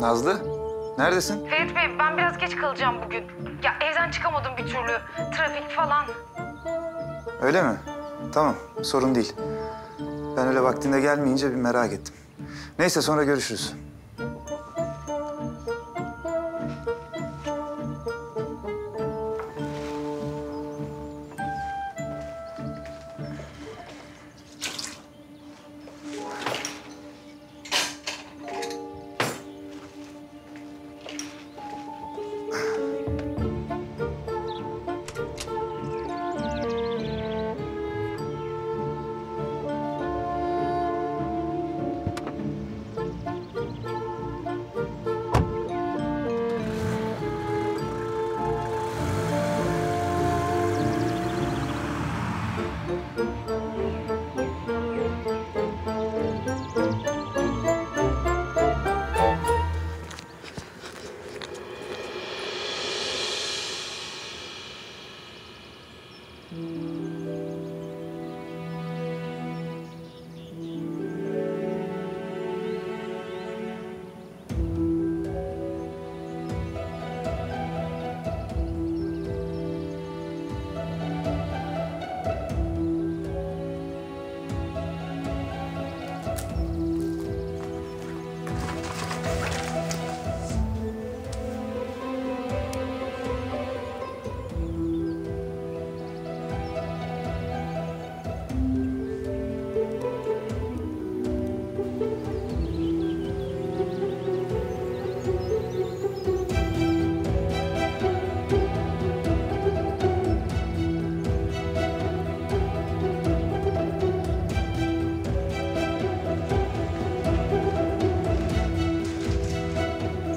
Nazlı, neredesin? Ferit Bey ben biraz geç kalacağım bugün. Ya evden çıkamadım bir türlü. Trafik falan. Öyle mi? Tamam, sorun değil. Ben öyle vaktinde gelmeyince bir merak ettim. Neyse sonra görüşürüz. Mm-hmm.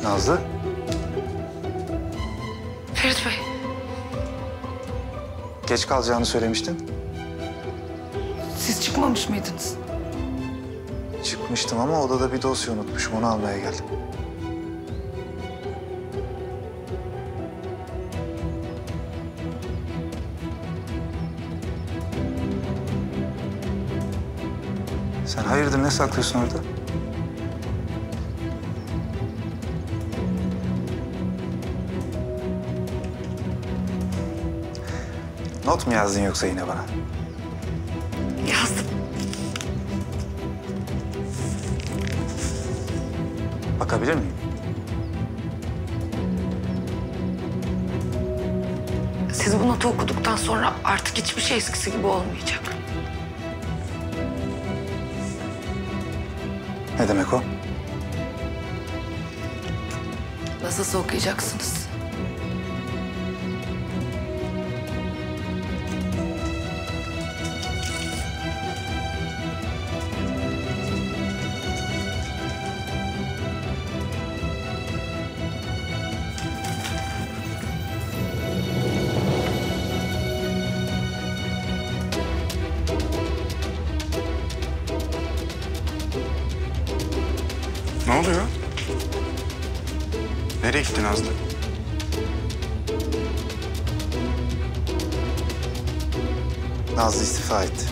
Nazlı, Ferit Bey geç kalacağını söylemiştin. siz çıkmamış mıydınız? Çıkmıştım ama odada bir dosya unutmuşum. Onu almaya geldim. Sen hayırdır ne saklıyorsun orada? Not mu yazdın yoksa yine bana? Yazdım. Bakabilir miyim? Siz bu notu okuduktan sonra artık hiçbir şey eskisi gibi olmayacak. Ne demek o? Nasılsa okuyacaksınız. Oluyor? Nereye gittin Nazlı? Nazlı istifa etti.